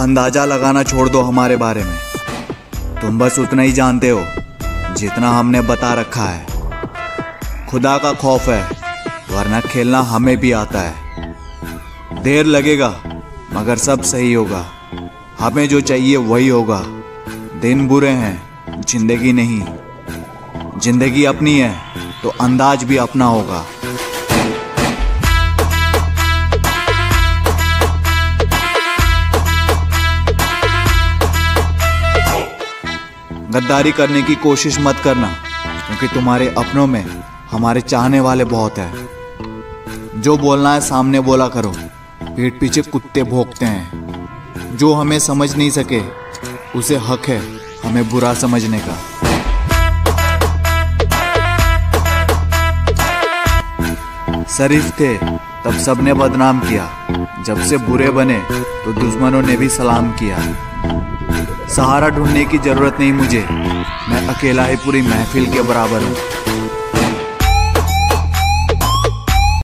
अंदाज़ा लगाना छोड़ दो हमारे बारे में। तुम बस उतना ही जानते हो, जितना हमने बता रखा है। खुदा का खौफ है, वरना खेलना हमें भी आता है। देर लगेगा, मगर सब सही होगा। हमें जो चाहिए वही होगा। दिन बुरे हैं, ज़िंदगी नहीं। ज़िंदगी अपनी है तो अंदाज भी अपना होगा। गद्दारी करने की कोशिश मत करना, क्योंकि तुम्हारे अपनों में हमारे चाहने वाले बहुत हैं। जो बोलना है सामने बोला करो, पीठ पीछे कुत्ते भोंकते हैं। जो हमें समझ नहीं सके, उसे हक है हमें बुरा समझने का। शरीफ थे, तब सबने बदनाम किया। जब से बुरे बने तो दुश्मनों ने भी सलाम किया। सहारा ढूँढने की ज़रूरत नहीं मुझे। मैं अकेला ही पूरी महफिल के बराबर हूँ।